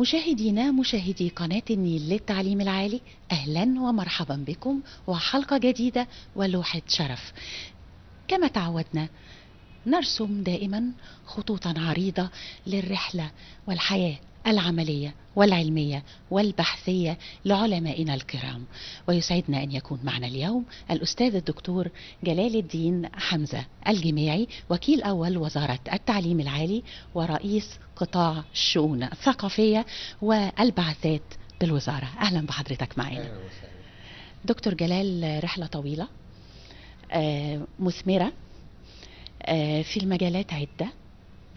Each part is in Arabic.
مشاهدينا مشاهدي قناة النيل للتعليم العالي أهلا ومرحبا بكم وحلقة جديدة ولوحة شرف. كما تعودنا نرسم دائما خطوطا عريضة للرحلة والحياة. العملية والعلمية والبحثية لعلمائنا الكرام. ويسعدنا أن يكون معنا اليوم الأستاذ الدكتور جلال الدين حمزة الجماعي وكيل أول وزارة التعليم العالي ورئيس قطاع الشؤون الثقافية والبعثات بالوزارة. أهلا بحضرتك معنا. دكتور جلال رحلة طويلة آه، مثمرة آه، في المجالات عدة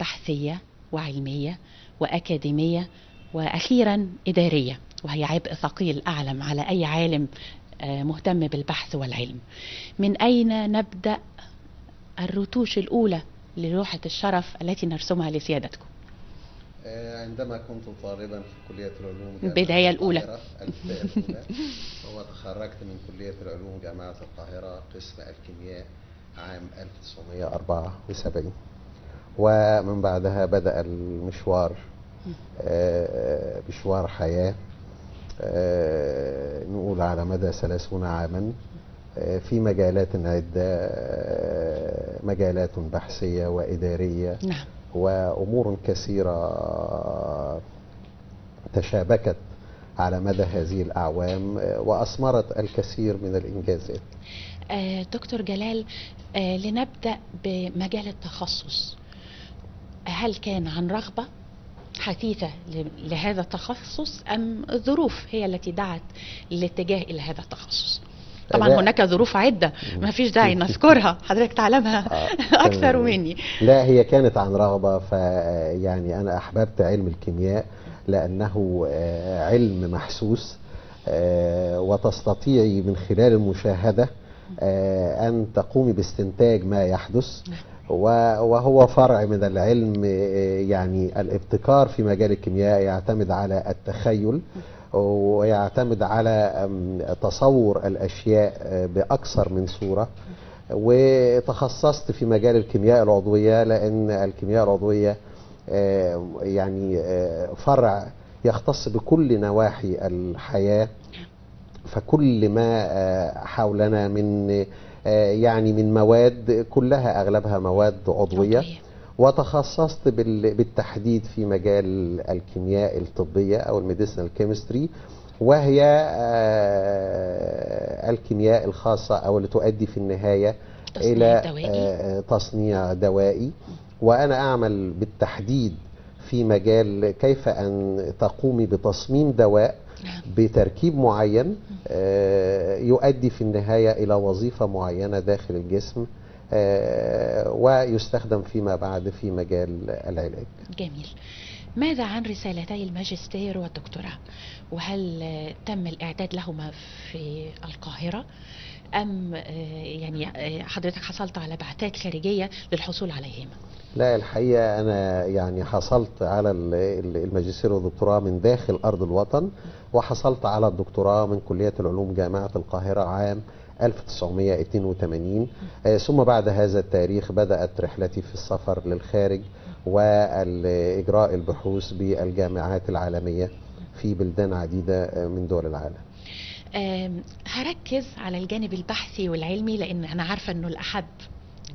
بحثية وعلمية. وأكاديمية وأخيرا إدارية وهي عبء ثقيل أعلم على أي عالم آه، مهتم بالبحث والعلم. من أين نبدأ الرتوش الأولى للوحة الشرف التي نرسمها لسيادتكم؟ عندما كنت طالبا في كلية العلوم البداية الأولى. البداية الأولى. وتخرجت من كلية العلوم جامعة القاهرة قسم الكيمياء عام 1974 ومن بعدها بدأ المشوار آه، مشوار حياة آه، نقول على مدى ثلاثون عاما آه، في مجالات عدة مجالات بحثية وإدارية نعم. وأمور كثيرة تشابكت على مدى هذه الأعوام وأثمرت الكثير من الإنجازات. آه، دكتور جلال آه، لنبدأ بمجال التخصص. هل كان عن رغبة حثيثة لهذا التخصص أم الظروف هي التي دعت للاتجاه إلى هذا التخصص؟ طبعا لا. هناك ظروف عدة ما فيش داعي نذكرها حضرتك تعلمها آه، أكثر تمام. مني. لا هي كانت عن رغبة فيعني أنا أحببت علم الكيمياء لأنه آه، علم محسوس آه، وتستطيعي من خلال المشاهدة آه، أن تقومي باستنتاج ما يحدث. و- وهو فرع من العلم آه، يعني الابتكار في مجال الكيمياء يعتمد على التخيل ويعتمد على تصور الأشياء آه، بأكثر من صورة. وتخصصت في مجال الكيمياء العضوية لأن الكيمياء العضوية آه، يعني فرع يختص بكل نواحي الحياة. فكل ما حولنا من يعني من مواد كلها أغلبها مواد عضوية. وتخصصت بال- بالتحديد في مجال الكيمياء الطبية أو ال medicinal chemistry وهي آه، الكيمياء الخاصة أو اللي تؤدي في النهاية تصنيع إلى دوائي. آه، تصنيع دوائي وأنا أعمل بالتحديد في مجال كيف أن تقومي بتصميم دواء. بتركيب معين آه، يؤدي في النهاية إلى وظيفة معينة داخل الجسم آه، ويستخدم فيما بعد في مجال العلاج. جميل. ماذا عن رسالتي الماجستير والدكتوراه؟ وهل تم الإعداد لهما في القاهرة؟ أم آه، يعني آه، حضرتك حصلت على بعثات خارجية للحصول عليهما؟ لا الحقيقة أنا يعني حصلت على ال- ال- الماجستير والدكتوراه من داخل أرض الوطن وحصلت على الدكتوراه من كلية العلوم جامعة القاهرة عام 1982 آه، ثم بعد هذا التاريخ بدأت رحلتي في السفر للخارج وإجراء البحوث بالجامعات العالمية. في بلدان عديدة آه، من دول العالم. هركز على الجانب البحثي والعلمي لأن أنا عارفة أنه الأحب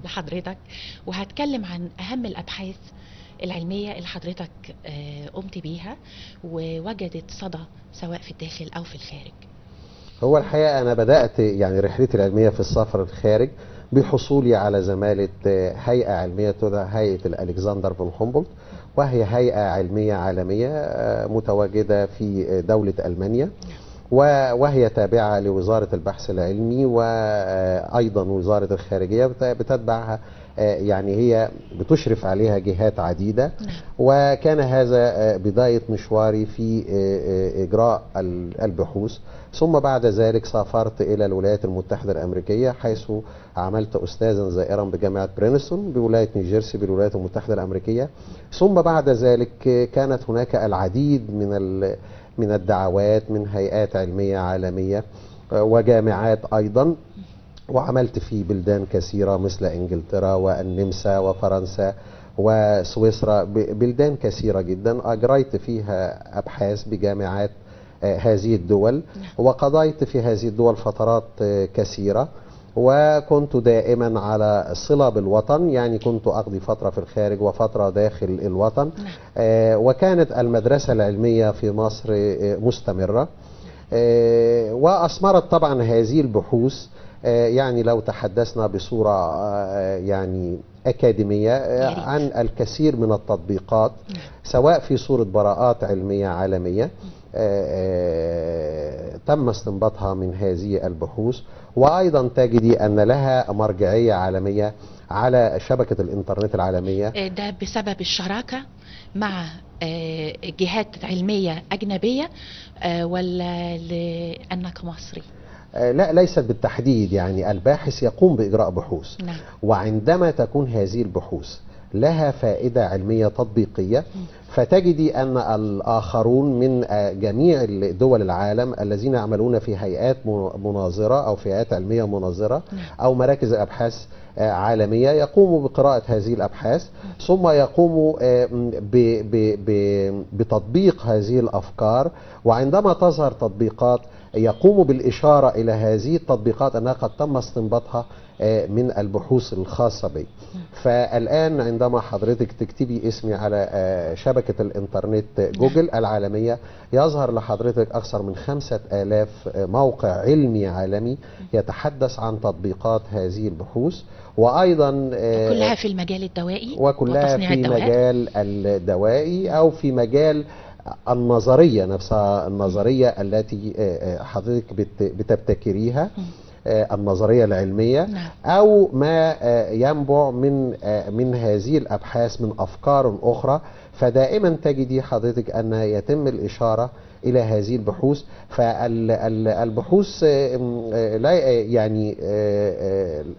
لحضرتك. وهتكلم عن أهم الأبحاث العلمية اللي حضرتك آه، قمت بيها ووجدت صدى سواء في الداخل أو في الخارج. هو الحقيقة أنا بدأت يعني رحلتي العلمية في السفر الخارج. بحصولي على زمالة آه، هيئة علمية تدعى هيئة الألكسندر فون هومبولت وهي هيئة علمية عالمية آه، متواجدة في آه، دولة ألمانيا وهي تابعة لوزارة البحث العلمي وأيضا وزارة الخارجية بت- بتتبعها يعني هي بتشرف عليها جهات عديدة. وكان هذا آه، بداية مشواري في آه، آه، إجراء ال- البحوث. ثم بعد ذلك سافرت إلى الولايات المتحدة الأمريكية حيث عملت أستاذا زائرا بجامعة برينستون بولاية نيوجيرسي بالولايات المتحدة الأمريكية. ثم بعد ذلك آه، كانت هناك العديد من من الدعوات من هيئات علمية عالمية آه، وجامعات أيضا. وعملت في بلدان كثيرة مثل إنجلترا والنمسا وفرنسا وسويسرا بلدان كثيرة جدا. أجريت فيها أبحاث بجامعات آه، هذه الدول وقضيت في هذه الدول فترات آه، كثيرة. وكنت دائما على صلة بالوطن يعني كنت أقضي فترة في الخارج وفترة داخل الوطن. نعم. آه، وكانت المدرسة العلمية في مصر مستمرة. وأثمرت طبعا هذه البحوث يعني لو تحدثنا بصورة آه، يعني أكاديمية آه،. عن الكثير من التطبيقات. سواء في صورة براءات علمية عالمية آه، آه، تم استنباطها من هذه البحوث وأيضا تجدي أن لها مرجعية عالمية على شبكة الإنترنت العالمية آه، ده بسبب الشراكة مع آه، جهات علمية أجنبية آه، ولا لأنك مصري آه، لا ليست بالتحديد. يعني الباحث يقوم بإجراء بحوث. نعم. وعندما تكون هذه البحوث لها فائدة علمية تطبيقية فتجدي أن الآخرون من آه، جميع دول العالم الذين يعملون في هيئات مناظرة أو في هيئات علمية مناظرة. أو مراكز أبحاث آه، عالمية يقوموا بقراءة هذه الأبحاث. ثم يقوموا آه، بتطبيق هذه الأفكار. وعندما تظهر تطبيقات يقوم بالإشارة إلى هذه التطبيقات أنها قد تم استنباطها آه، من البحوث الخاصة بي. فالآن عندما حضرتك تكتبي اسمي على آه، شبكة الإنترنت جوجل العالمية يظهر لحضرتك أكثر من خمسة آلاف آه، موقع علمي عالمي يتحدث عن تطبيقات هذه البحوث. وأيضا آه، كلها في المجال الدوائي وكلها في الدواء مجال الدوائي أو في مجال النظرية نفسها النظرية التي آه، آه، حضرتك بت- بتبتكريها. آه، النظرية العلمية نعم. أو ما ينبع من من هذه الأبحاث من أفكار أخرى فدائما تجدي حضرتك أن يتم الإشارة إلى هذه البحوث فالبحوث لا يعني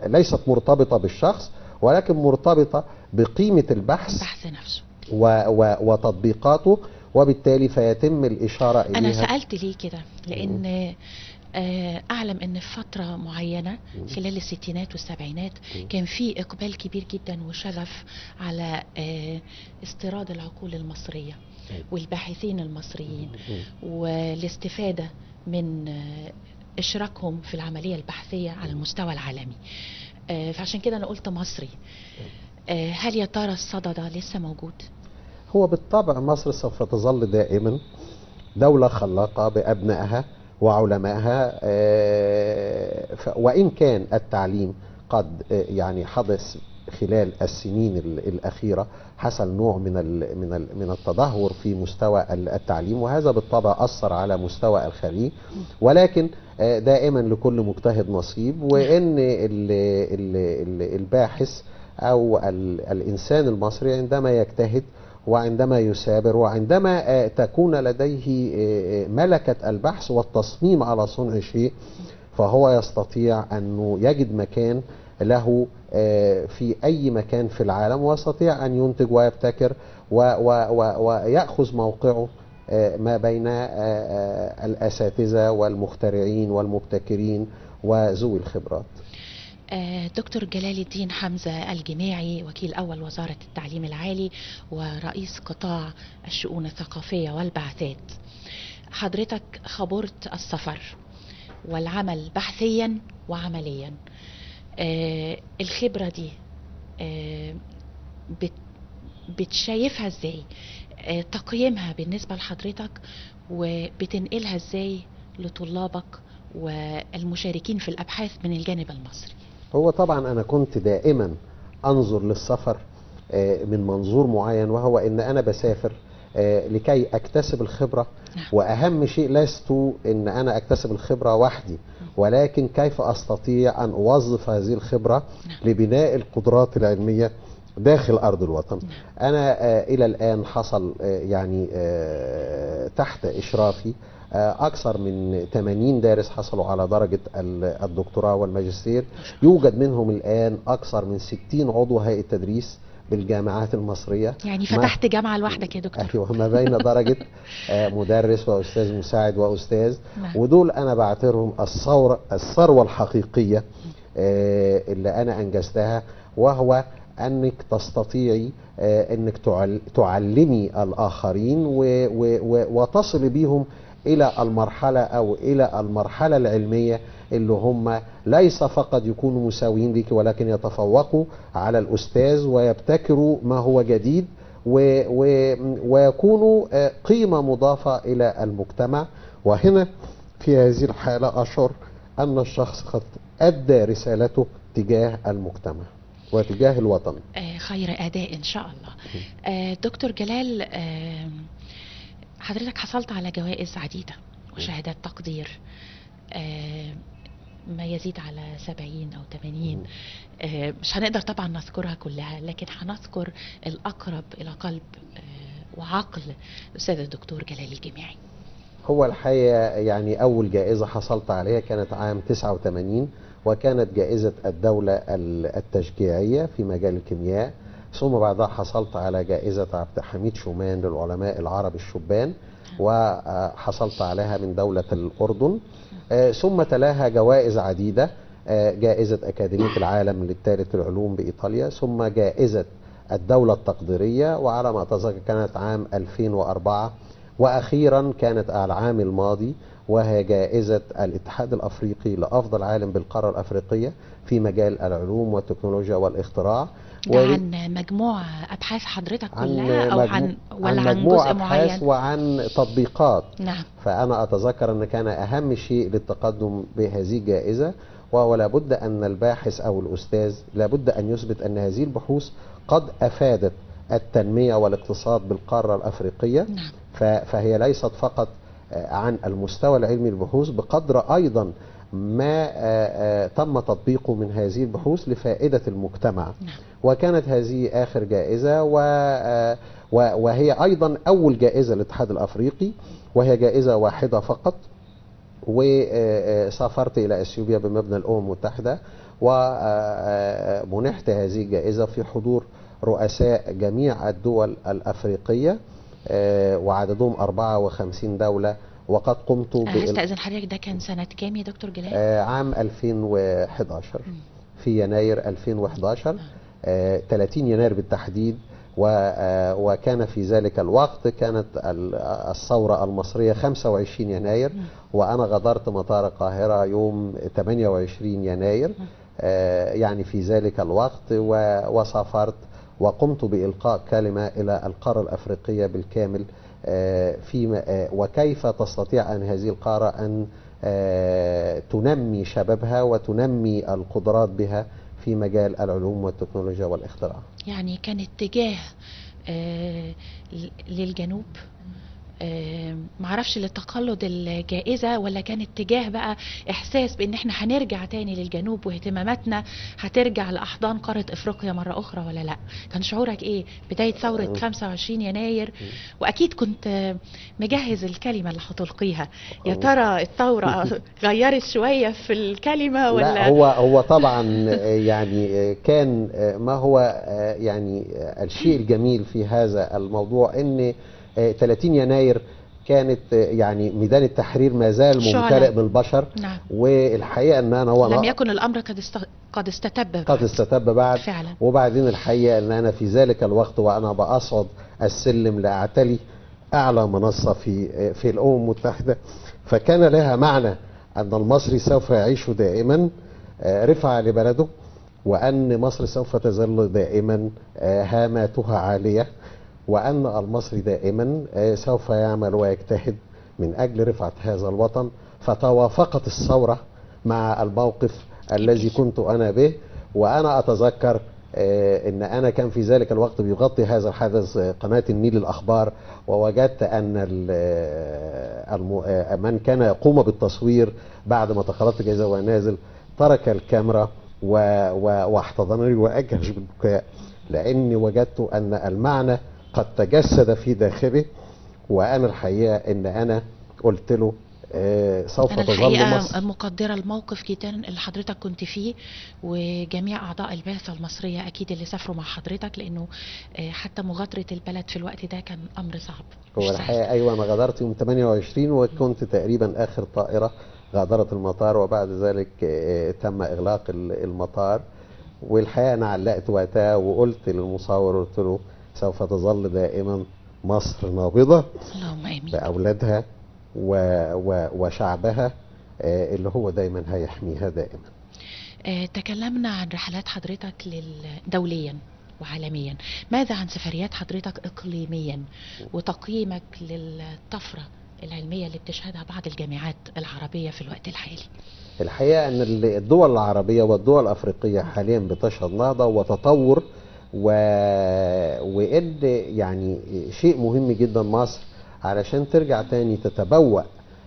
ليست مرتبطة بالشخص ولكن مرتبطة بقيمة البحث البحث نفسه وتطبيقاته وبالتالي فيتم الإشارة إليها. أنا سألت ليه كده؟ لأن آه، أعلم أن في فترة معينة خلال الستينات والسبعينات كان في إقبال كبير جدا وشغف على آه، استيراد العقول المصرية والباحثين المصريين. والاستفادة من آه، إشراكهم في العملية البحثية على المستوى العالمي. فعشان كده أنا قلت مصري. هل يا ترى الصدى ده لسه موجود؟ هو بالطبع مصر سوف تظل دائما دولة خلاقة بأبنائها وعلمائها آه، وإن كان التعليم قد آه، يعني حدث خلال السنين ال- الأخيرة حصل نوع من من من التدهور في مستوى ال- التعليم وهذا بالطبع أثر على مستوى الخليج. ولكن آه، دائما لكل مجتهد نصيب وإن ال ال ال الباحث أو ال الإنسان المصري عندما يجتهد وعندما يثابر وعندما آه، تكون لديه آه، آه، ملكة البحث والتصميم على صنع شيء فهو يستطيع أنه يجد مكان له في أي مكان في العالم ويستطيع أن ينتج ويبتكر ويأخذ موقعه ما بين الأساتذة والمخترعين والمبتكرين وذوي الخبرات. دكتور جلال الدين حمزة الجماعي وكيل أول وزارة التعليم العالي ورئيس قطاع الشؤون الثقافية والبعثات. حضرتك خبرت السفر والعمل بحثيا وعمليا. آه، الخبرة دي آه، بت- بتشايفها إزاي؟ آه، تقييمها بالنسبة لحضرتك وبتنقلها إزاي لطلابك والمشاركين في الأبحاث من الجانب المصري؟ هو طبعا أنا كنت دائما أنظر للسفر آه، من منظور معين وهو إن أنا بسافر آه، لكي أكتسب الخبرة نعم. وأهم شيء لست إن أنا أكتسب الخبرة وحدي ولكن كيف أستطيع أن أوظف هذه الخبرة نعم. لبناء القدرات العلمية داخل أرض الوطن أنا آه، إلى الآن حصل يعني تحت إشرافي آه، أكثر من 80 دارس حصلوا على درجة ال- الدكتوراه والماجستير. يوجد منهم الآن أكثر من 60 عضو هيئة تدريس بالجامعات المصرية. يعني فتحت جامعة لوحدك يا دكتور. أيوه ما بين درجة آه، مدرس وأستاذ مساعد وأستاذ. نعم. ودول أنا بعتبرهم الثوره الثروة الحقيقية آه، اللي أنا أنجزتها وهو أنك تستطيعي أنك تعل- تعلمي الآخرين و- و- و- وتصلي بيهم إلى المرحلة أو إلى المرحلة العلمية اللي هم ليس فقط يكونوا مساويين لك ولكن يتفوقوا على الأستاذ ويبتكروا ما هو جديد و و ويكونوا آه، قيمة مضافة إلى المجتمع. وهنا في هذه الحالة أشعر أن الشخص قد أدى رسالته تجاه المجتمع وتجاه الوطن. آه، خير أداء إن شاء الله. آه، دكتور جلال حضرتك حصلت على جوائز عديدة وشهادات تقدير آه، ما يزيد على 70 أو 80 آه، مش هنقدر طبعا نذكرها كلها لكن هنذكر الأقرب إلى قلب آه، وعقل الأستاذ الدكتور جلال الجميعي هو الحقيقة يعني أول جائزة حصلت عليها كانت عام 89 وكانت جائزة الدولة ال- التشجيعية في مجال الكيمياء. ثم بعدها حصلت على جائزة عبد الحميد شومان للعلماء العرب الشبان وحصلت عليها من دولة الأردن. آه، ثم تلاها جوائز عديدة آه، جائزة أكاديمية العالم للثالث العلوم بإيطاليا ثم جائزة الدولة التقديرية وعلى ما أتذكر كانت عام 2004 وأخيرا كانت العام الماضي وهي جائزة الاتحاد الأفريقي لأفضل عالم بالقارة الأفريقية في مجال العلوم والتكنولوجيا والإختراع. ده عن مجموع أبحاث حضرتك عن كلها أو مجمو- عن ولا عن عن جزء أبحاث معين؟ وعن تطبيقات. نعم. فأنا أتذكر أن كان أهم شيء للتقدم بهذه الجائزة وهو لابد أن الباحث أو الأستاذ لابد أن يثبت أن هذه البحوث قد أفادت التنمية والاقتصاد بالقارة الأفريقية. نعم. ف- فهي ليست فقط آه، عن المستوى العلمي للبحوث بقدر أيضا ما آه، آه، تم تطبيقه من هذه البحوث لفائدة المجتمع. نعم. وكانت هذه آخر جائزة آه، وهي أيضا أول جائزة للاتحاد الأفريقي وهي جائزة واحدة فقط. وسافرت إلى أثيوبيا بمبنى الأمم المتحدة ومنحت هذه الجائزة في حضور رؤساء جميع الدول الأفريقية وعددهم 54 دولة وقد قمت آه، بإل- هستأذن حضرتك ده كان سنة كام يا دكتور جلال؟ آه، عام 2011 مم. في يناير 2011 آه، 30 يناير بالتحديد و- آه، وكان في ذلك الوقت كانت ال- الثورة المصرية 25 يناير. وأنا غادرت مطار القاهرة يوم 28 يناير آه، يعني في ذلك الوقت وسافرت وقمت بإلقاء كلمة إلى القارة الأفريقية بالكامل آه، في وكيف تستطيع أن هذه القارة أن آه، تنمي شبابها وتنمي القدرات بها في مجال العلوم والتكنولوجيا والاختراع؟ يعني كان اتجاه آه، للجنوب آه، معرفش لتقلد الجائزة ولا كان اتجاه بقى إحساس بإن إحنا هنرجع تاني للجنوب واهتماماتنا هترجع لأحضان قارة إفريقيا مرة أخرى ولا لأ؟ كان شعورك إيه؟ بداية ثورة 25 يناير وأكيد كنت آه، مجهز الكلمة اللي هتلقيها. يا ترى الثورة غيرت شوية في الكلمة ولا؟ لا هو هو طبعا آه، يعني آه، كان آه، ما هو آه، يعني آه، الشيء الجميل في هذا الموضوع إن آه، 30 يناير كانت آه، يعني ميدان التحرير ما زال. ممتلئ بالبشر نعم. والحقيقة إن أنا وأنا لم يكن الأمر قد است... قد استتب. قد بعد. استتب بعد. فعلا. وبعدين الحقيقة إن أنا في ذلك الوقت وأنا باصعد السلم لأعتلي أعلى منصة في في الأمم المتحدة. فكان لها معنى أن المصري سوف يعيش دائما آه، رفعة لبلده وأن مصر سوف تظل دائما آه، هاماتها عالية. وأن المصري دائما آه، سوف يعمل ويجتهد من أجل رفعة هذا الوطن. فتوافقت الثورة مع الموقف الذي كنت أنا به وأنا أتذكر آه، إن أنا كان في ذلك الوقت بيغطي هذا الحدث آه، قناة النيل الأخبار ووجدت أن من كان يقوم بالتصوير بعد ما تخلصت جائزه ونازل ترك الكاميرا واحتضنني وأجهش بالبكاء لأني وجدت أن المعنى قد تجسد في داخله وأنا الحقيقة إن أنا قلت له آه، سوف أنا تظل الحقيقة مصر. مقدرة الموقف جدا اللي حضرتك كنت فيه وجميع أعضاء البعثة المصرية أكيد اللي سافروا مع حضرتك لأنه آه، حتى مغادرة البلد في الوقت ده كان أمر صعب. هو سهل. الحقيقة أيوه أنا غادرت يوم 28 وكنت تقريبا آخر طائرة غادرت المطار وبعد ذلك آه، تم إغلاق ال- المطار. والحقيقة أنا علقت وقتها وقلت للمصور قلت له سوف تظل دائما مصر نابضة اللهم آمين. بأولادها و و وشعبها آه، اللي هو دايما هيحميها دائما. آه، تكلمنا عن رحلات حضرتك دوليا وعالميا. ماذا عن سفريات حضرتك إقليميا وتقييمك للطفرة العلمية اللي بتشهدها بعض الجامعات العربية في الوقت الحالي؟ الحقيقة إن الدول العربية والدول الافريقيه حاليا بتشهد نهضة وتطور و... وان يعني شيء مهم جدا مصر علشان ترجع تاني تتبوأ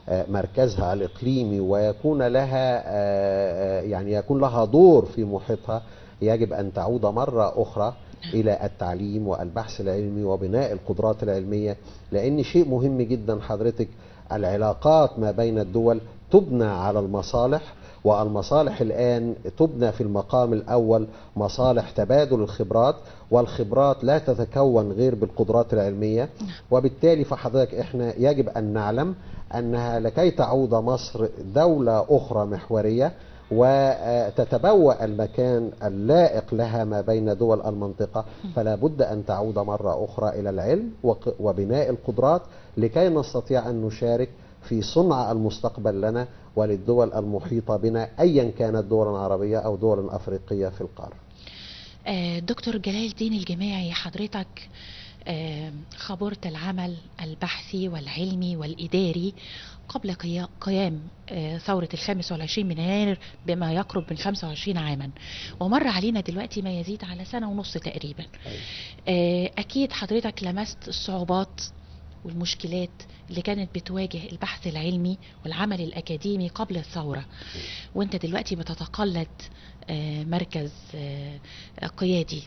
آه، مركزها الإقليمي ويكون لها آه، آه، يعني يكون لها دور في محيطها يجب أن تعود مرة أخرى إلى التعليم والبحث العلمي وبناء القدرات العلمية لأن شيء مهم جدا حضرتك العلاقات ما بين الدول تبنى على المصالح والمصالح الآن تبنى في المقام الأول مصالح تبادل الخبرات والخبرات لا تتكون غير بالقدرات العلمية. وبالتالي فحضرتك إحنا يجب أن نعلم أنها لكي تعود مصر دولة أخرى محورية وتتبوأ المكان اللائق لها ما بين دول المنطقة. فلا بد أن تعود مرة أخرى إلى العلم وبناء القدرات لكي نستطيع أن نشارك في صنع المستقبل لنا وللدول المحيطة بنا أيا كانت دول عربية أو دول أفريقية في القارة. آه، دكتور جلال الدين الجماعي حضرتك آه، خبرت العمل البحثي والعلمي والإداري قبل قيا- قيام آه، ثورة الخامس والعشرين من يناير بما يقرب من 25 عاما. ومر علينا دلوقتي ما يزيد على سنة ونص تقريبا. آه، أكيد حضرتك لمست الصعوبات والمشكلات اللي كانت بتواجه البحث العلمي والعمل الأكاديمي قبل الثورة. وانت دلوقتي بتتقلد آه، مركز آه، قيادي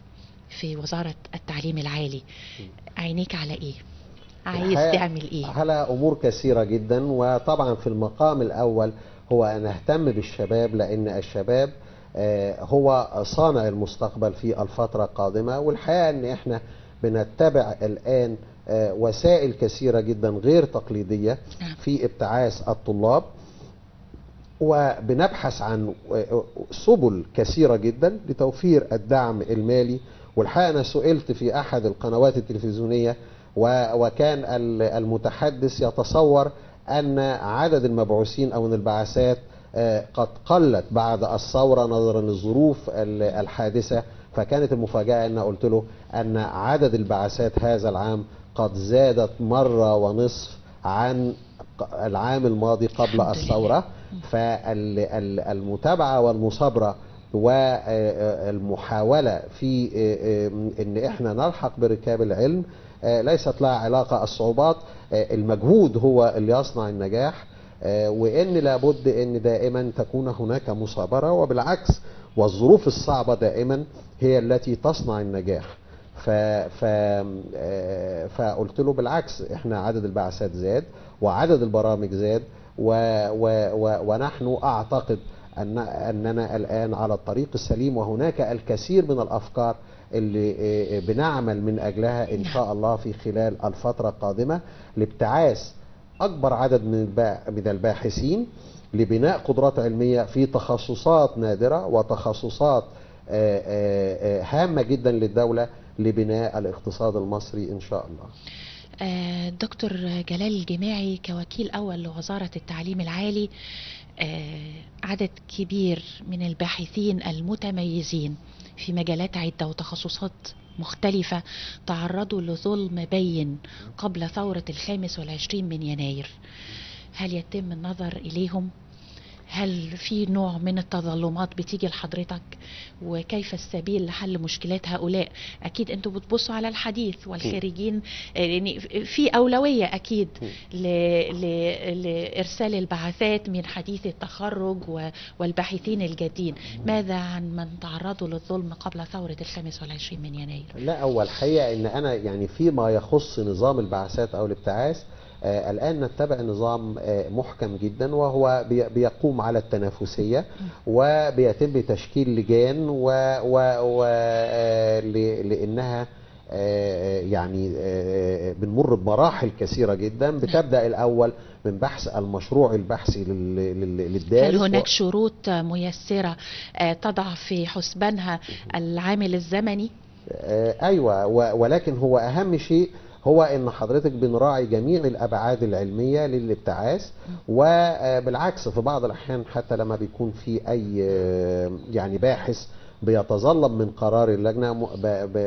في وزارة التعليم العالي. عينيك على إيه؟ عايز تعمل إيه؟ على أمور كثيرة جدا وطبعا في المقام الأول هو أن أهتم بالشباب لأن الشباب آه، هو صانع المستقبل في الفترة القادمة. والحقيقة أن إحنا بنتبع الآن آه، وسائل كثيرة جدا غير تقليدية نعم. في ابتعاث الطلاب وبنبحث عن سبل كثيرة جدا لتوفير الدعم المالي والحقيقة أنا سئلت في أحد القنوات التلفزيونية وكان ال- المتحدث يتصور أن عدد المبعوثين أو البعثات آه، قد قلت بعد الثورة نظرا للظروف ال- الحادثة فكانت المفاجأة أن قلت له أن عدد البعثات هذا العام قد زادت مرة ونصف عن العام الماضي قبل. الثورة. فالمتابعة والمصابرة والمحاولة في إن إحنا نلحق بركاب العلم ليست لها علاقة الصعوبات. المجهود هو اللي يصنع النجاح وإن لابد إن دائما تكون هناك مثابرة وبالعكس والظروف الصعبة دائما هي التي تصنع النجاح. ف... ف... آه، فقلت له بالعكس إحنا عدد البعثات زاد وعدد البرامج زاد و... و... و... ونحن أعتقد أن أننا الآن على الطريق السليم وهناك الكثير من الأفكار اللي آه، بنعمل من أجلها إن شاء الله في خلال الفترة القادمة لابتعاث أكبر عدد من من الباحثين لبناء قدرات علمية في تخصصات نادرة وتخصصات آه، هامة جدا للدولة لبناء الاقتصاد المصري إن شاء الله. آه، دكتور جلال الجماعي كوكيل أول لوزارة التعليم العالي. آه، عدد كبير من الباحثين المتميزين في مجالات عدة وتخصصات مختلفة تعرضوا لظلم بين قبل ثورة الخامس والعشرين من يناير. هل يتم النظر إليهم؟ هل في نوع من التظلمات بتيجي لحضرتك؟ وكيف السبيل لحل مشكلات هؤلاء؟ أكيد أنتوا بتبصوا على الحديث والخارجين يعني في أولوية أكيد ل... ل... لإرسال البعثات من حديث التخرج و... والباحثين الجادين. ماذا عن من تعرضوا للظلم قبل ثورة الخامس والعشرين من يناير؟ لا هو الحقيقة إن أنا يعني فيما يخص نظام البعثات أو الابتعاث آه الآن نتبع نظام آه محكم جدا وهو بي- بيقوم على التنافسية وبيتم تشكيل لجان و, و, و آه ل- لإنها آه، يعني بنمر بمراحل كثيرة جدا. بتبدأ الأول من بحث المشروع البحثي لل- لل- للدارس هل هناك شروط ميسرة تضع في حسبانها العامل الزمني؟ و- ولكن هو أهم شيء هو إن حضرتك بنراعي جميع الأبعاد العلمية للابتعاث وبالعكس في بعض الأحيان حتى لما بيكون في أي يعني باحث بيتظلم من قرار اللجنة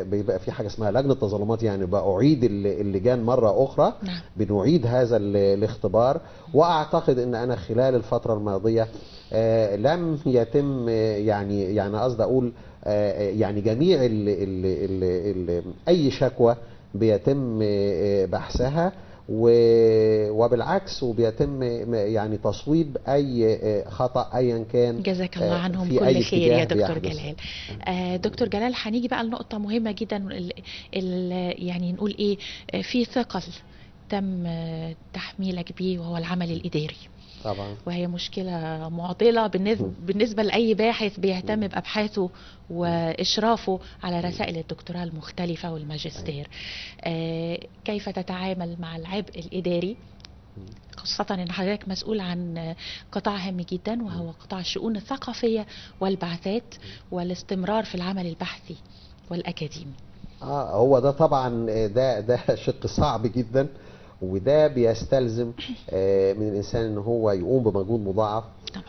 بيبقى في حاجة اسمها لجنة تظلمات يعني بأعيد الل- اللجان مرة أخرى نعم. بنعيد هذا ال- الاختبار. وأعتقد إن أنا خلال الفترة الماضية آه، لم يتم آه، يعني يعني قصدي أقول آه، يعني جميع ال ال ال ال أي شكوى بيتم آه، بحثها وبالعكس وبيتم يعني تصويب أي آه، خطأ ايا كان جزاك الله آه، عنهم في كل أي خير يا دكتور بيحدث. جلال. آه دكتور جلال هنيجي بقى لنقطة مهمة جدا ال ال يعني نقول إيه آه، في ثقل تم آه، تحميلك بيه وهو العمل الإداري. طبعا. وهي مشكلة معضلة بالنسبة, بالنسبة لأي باحث بيهتم بأبحاثه وإشرافه على رسائل الدكتوراه المختلفة والماجستير. آه، كيف تتعامل مع العبء الإداري؟ خاصة أن حضرتك مسؤول عن قطاع هام جدا وهو قطاع الشؤون الثقافية والبعثات والاستمرار في العمل البحثي والأكاديمي. آه هو ده طبعا آه، ده ده شق صعب جدا. وده بيستلزم آه، من الإنسان إن هو يقوم بمجهود مضاعف.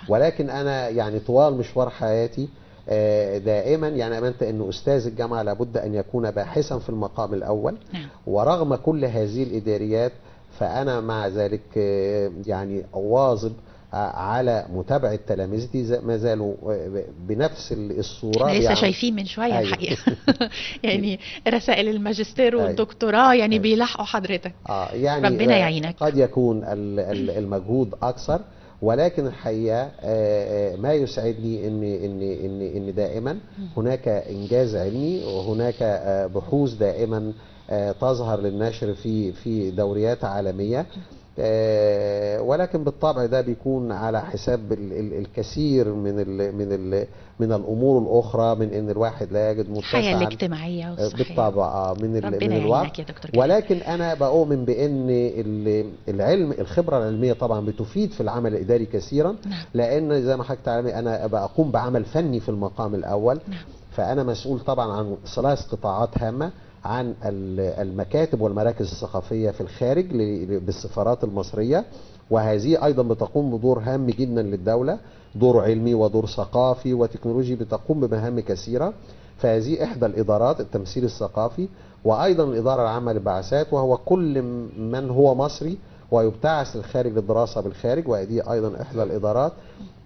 ولكن أنا يعني طوال مشوار حياتي آه، دائما يعني أمنت ان أستاذ الجامعة لابد أن يكون باحثا في المقام الأول. نعم. ورغم كل هذه الإداريات فأنا مع ذلك آه، يعني اواظب آه، على متابعة تلامذتي ما زالوا آه، بنفس الصورة إحنا لسه بيعملوا- شايفين من شوية أيوة. الحقيقة يعني رسائل الماجستير أيوة. والدكتوراه يعني أيوة. بيلاحقوا حضرتك آه يعني ربنا آه، يعينك. قد يكون ال- ال- المجهود أكثر ولكن الحقيقة آه، آه، ما يسعدني ان ان ان ان دائما هناك إنجاز علمي وهناك آه، بحوث دائما آه، تظهر للنشر في في دوريات عالمية آه، ولكن بالطبع ده بيكون على حساب ال- ال- الكثير من ال من ال من الأمور الأخرى من إن الواحد لا يجد متسعا والصحية بالطبع آه، من ال- ربنا من يعينك الوقت. ولكن أنا بؤمن بإن ال- العلم الخبرة العلمية طبعا بتفيد في العمل الإداري كثيرا نعم. لأن زي ما حضرتك تعلمي أنا بقوم بعمل فني في المقام الأول نعم. فأنا مسؤول طبعا عن ثلاث قطاعات هامة عن ال- المكاتب والمراكز الثقافية في الخارج بالسفارات المصرية وهذه أيضا بتقوم بدور هام جدا للدولة دور علمي ودور ثقافي وتكنولوجي بتقوم بمهام كثيرة. فهذه إحدى الإدارات التمثيل الثقافي وأيضا الإدارة العامة للبعثات وهو كل من هو مصري ويبتعث للخارج للدراسة بالخارج. وهذه أيضا إحدى الإدارات.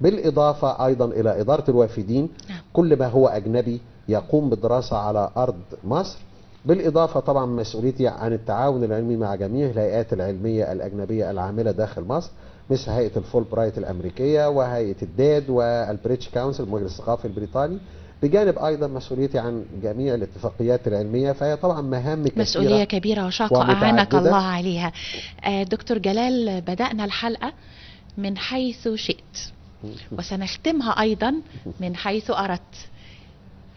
بالإضافة أيضا إلى إدارة الوافدين نعم. كل ما هو أجنبي يقوم بالدراسة على أرض مصر. بالإضافة طبعا مسؤوليتي عن التعاون العلمي مع جميع الهيئات العلمية الأجنبية العاملة داخل مصر مثل هيئة الفول برايت الأمريكية وهيئة ال DAAD وال British Council المجلس الثقافي البريطاني. بجانب أيضا مسؤوليتي عن جميع الاتفاقيات العلمية فهي طبعا مهام كثيره مسؤولية كبيرة وشاقة. أعانك الله عليها. آه، دكتور جلال بدأنا الحلقة من حيث شئت وسنختمها أيضا من حيث أردت.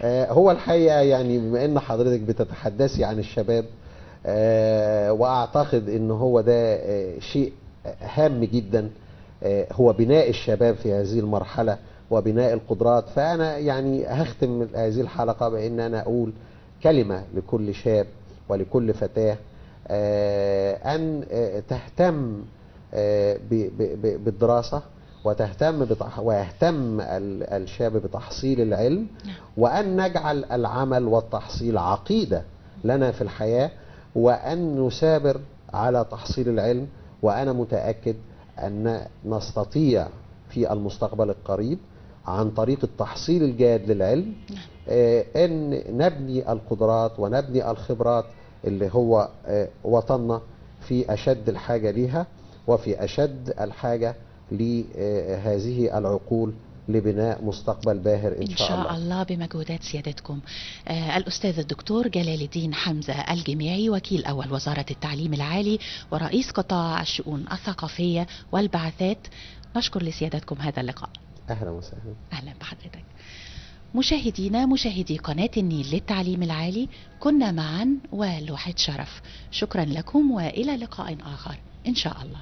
هو الحقيقة يعني بما إن حضرتك بتتحدثي عن الشباب آه، وأعتقد إن هو ده آه، شيء هام جدا آه، هو بناء الشباب في هذه المرحلة وبناء القدرات. فأنا يعني هختم هذه الحلقة بأن أنا أقول كلمة لكل شاب ولكل فتاة آه، آه، تهتم آه، بالدراسة. وتهتم بتح... ويهتم ال- الشاب بتحصيل العلم وأن نجعل العمل والتحصيل عقيدة لنا في الحياة وأن نثابر على تحصيل العلم وأنا متأكد أن نستطيع في المستقبل القريب عن طريق التحصيل الجاد للعلم آه، أن نبني القدرات ونبني الخبرات اللي هو آه، وطننا في أشد الحاجة ليها وفي أشد الحاجة لهذه العقول لبناء مستقبل باهر إن, إن شاء الله بمجهودات سيادتكم. آه الأستاذ الدكتور جلال الدين حمزة الجميعي وكيل أول وزارة التعليم العالي ورئيس قطاع الشؤون الثقافية والبعثات. نشكر لسيادتكم هذا اللقاء. أهلا وسهلا. أهلا بحضرتك. مشاهدينا مشاهدي قناة النيل للتعليم العالي كنا معا ولوحة شرف. شكرا لكم وإلى لقاء آخر. إن شاء الله.